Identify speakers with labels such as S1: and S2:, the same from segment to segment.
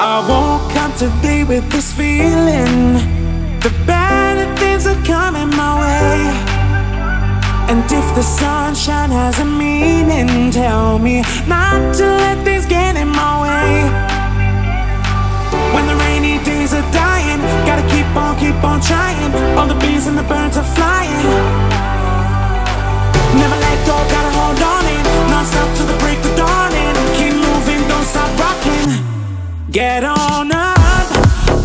S1: I woke up today with this feeling. The better things are coming my way. And if the sunshine has a meaning Tell me not to let things get in my way. When the rainy days are dying Gotta keep on, keep on trying Get on up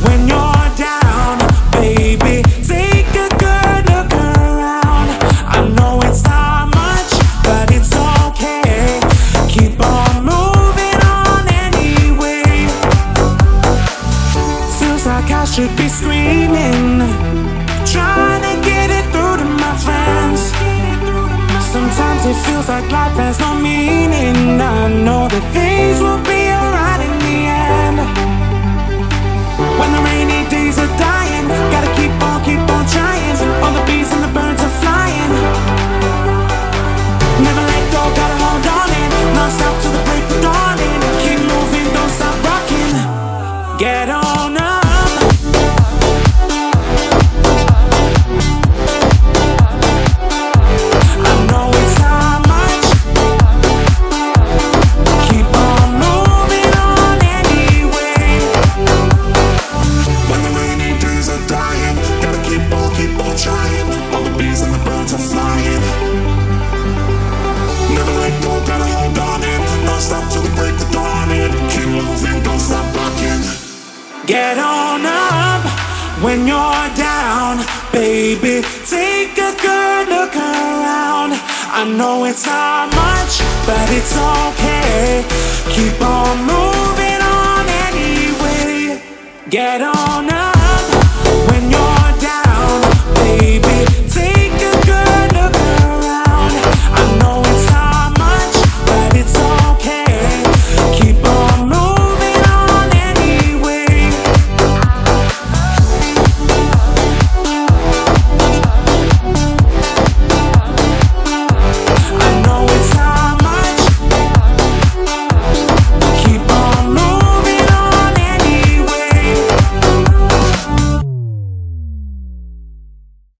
S1: when you're down, baby. Take a good look around. I know it's not much, but it's okay. Keep on moving on anyway. Feels like I should be screaming, trying to get it through to my friends. Sometimes it feels like life has no meaning. I know Get on up when you're down, baby. Take a good look around. I know it's not much, but it's okay. Keep on moving on anyway. Get on up.